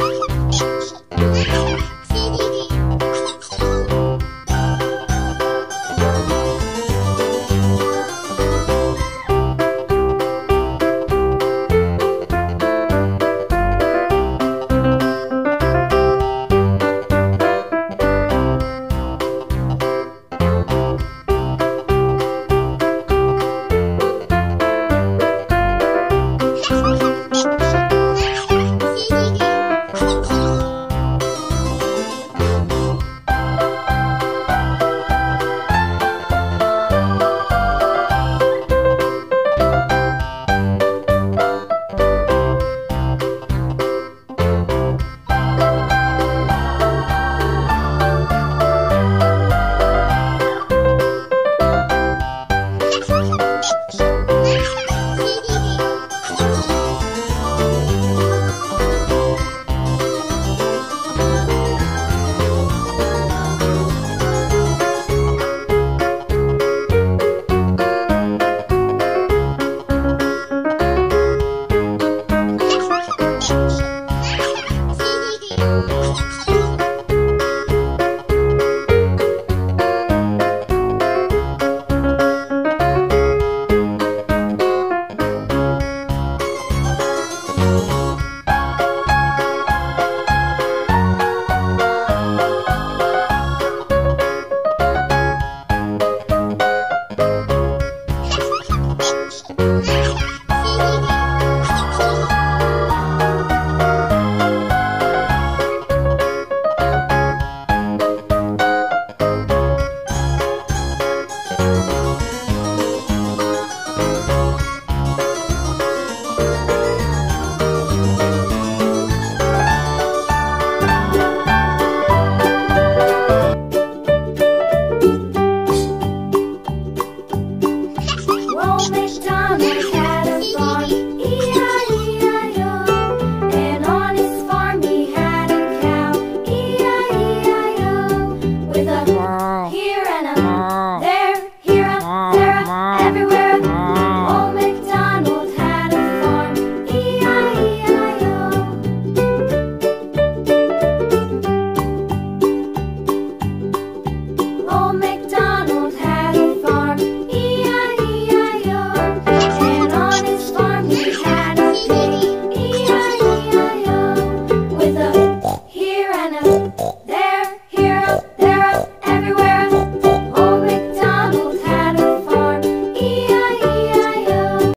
you Everywhere.